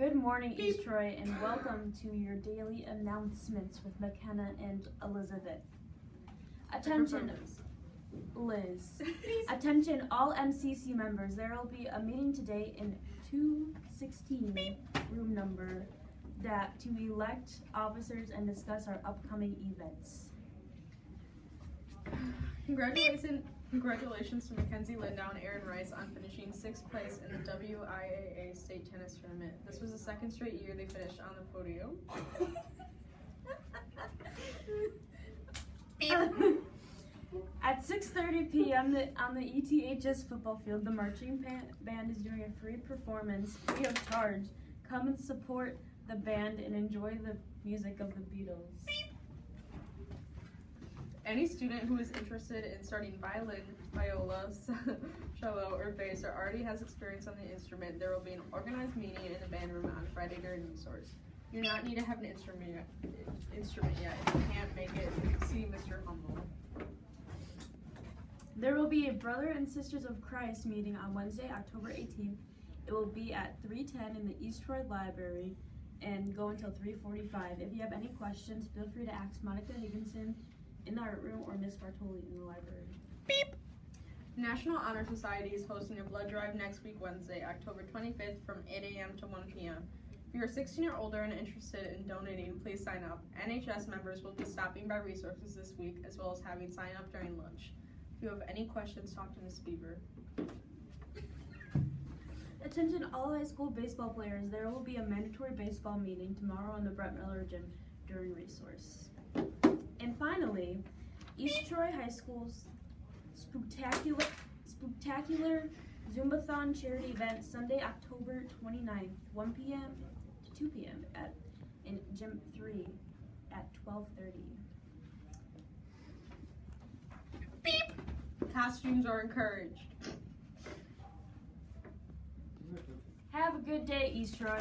Good morning, East Troy, and welcome to your daily announcements with McKenna and Elizabeth. Attention, Liz. Attention, all MCC members. There will be a meeting today in 216 room number that to elect officers and discuss our upcoming events. Congratulations, congratulations to Mackenzie Lindow and Aaron Rice on finishing sixth place in the WIAA state tennis tournament. This was the second straight year they finished on the podium. At 6:30 p.m. The, on the ETHS football field, the marching band is doing a free performance, free of charge. Come and support the band and enjoy the music of the Beatles. Any student who is interested in starting violin, viola, cello, or bass, or already has experience on the instrument, there will be an organized meeting in the band room on Friday during resource. You do not need to have an instrument yet. Instrument yet. If you can't make it, see Mr. Humble. There will be a Brother and Sisters of Christ meeting on Wednesday, October 18th. It will be at 310 in the East Troy Library and go until 345. If you have any questions, feel free to ask Monica Higginson in the art room or Miss Bartoli in the library. Beep National Honor Society is hosting a blood drive next week, Wednesday, October 25th from 8 a.m. to 1 p.m. If you are 16 or older and interested in donating, please sign up. NHS members will be stopping by resources this week as well as having sign up during lunch. If you have any questions, talk to Ms. Beaver. Attention all high school baseball players, there will be a mandatory baseball meeting tomorrow on the Brett Miller Gym during resource. And finally, East Troy High School's spectacular, spectacular Zumbathon charity event Sunday, October 29th, 1 p.m. to 2 p.m. at in Gym 3 at 12:30. Beep. Costumes are encouraged. Have a good day, East Troy.